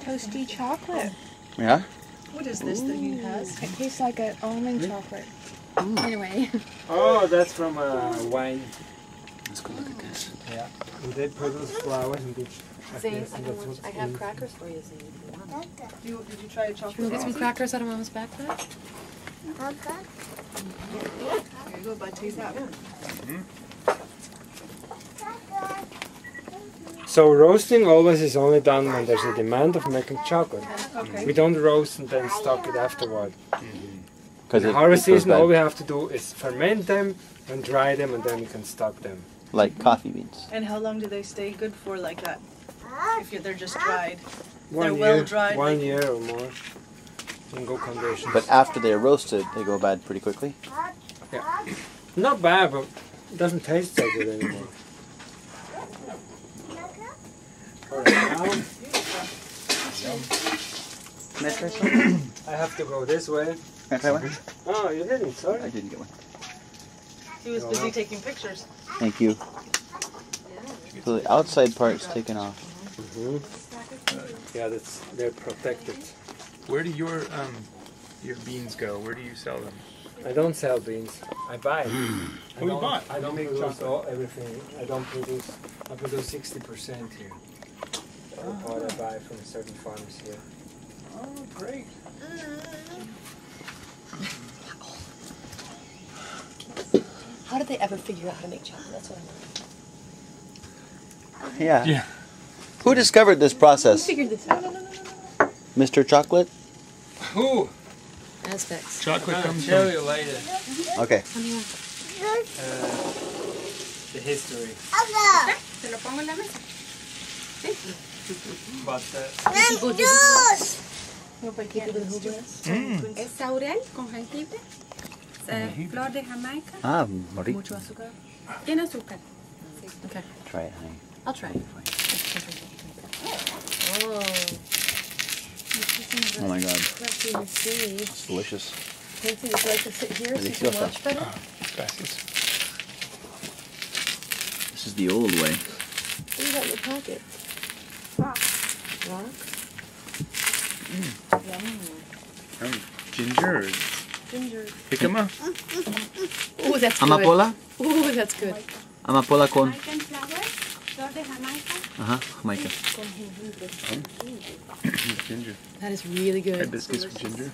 toasty chocolate. Yeah? What is this that he has? It tastes like an almond chocolate. Anyway, Oh, that's from uh, wine. Let's go look at this. Yeah. And they produce flowers and they Zane, this, I, and can that's watch, I have crackers for you, Zane, if you want. You, did you try a Can we get some crackers out of Mama's backpack? Here you go, bud, taste that. So roasting always is only done when there's a demand of making chocolate. Okay. We don't roast and then stock it afterward. Mm-hmm. Because In harvest season, all we have to do is ferment them and dry them, and then we can stock them. like coffee beans. And how long do they stay good for like that? If you they're just dried? One They're year, well dried, one like- year or more, in good conditions. But after they're roasted, they go bad pretty quickly. Not bad, but it doesn't taste so good anymore. Alright, now I try some? I have to go this way. Can I try one? Oh, you didn't, sorry. I didn't get one. He was busy taking pictures. Thank you. So the outside part's taken off. hmm Yeah, that's they're protected. Where do your um your beans go? Where do you sell them? I don't sell beans. I buy. I Oh, you don't, buy? I don't make produce all, everything. I don't produce. I produce sixty percent here. Of what I buy from a certain farms here. Oh, great. How did they ever figure out how to make chocolate? That's what I want. Yeah. Yeah. Who discovered this process? Figured this out. Mr. Chocolate? Who? Aztecs. Chocolate I'll comes tell from. you later Okay. uh, the history. ¿Te lo pongo en la mesa? But uh, Mm. Es saurel con jengibre, eh, flor de Jamaica, Ah, Mori. Mucho azúcar. tiene azúcar. Okay. Try it, honey. I'll try. Oh, Oh my god. crushing the seeds. It's delicious. Nancy, would you like to sit here so you can watch better? Gracias. This is the old way. What do you got in your pocket? Rock. Rock? Oh, ginger. or Ginger. Jicama? Ooh, that's good. Amapola? Ooh, that's good. Amapola con. Jamaican flower, flor de Jamaica. Ajá, Jamaica. Oh, ginger. That is really good. Hibiscus with ginger.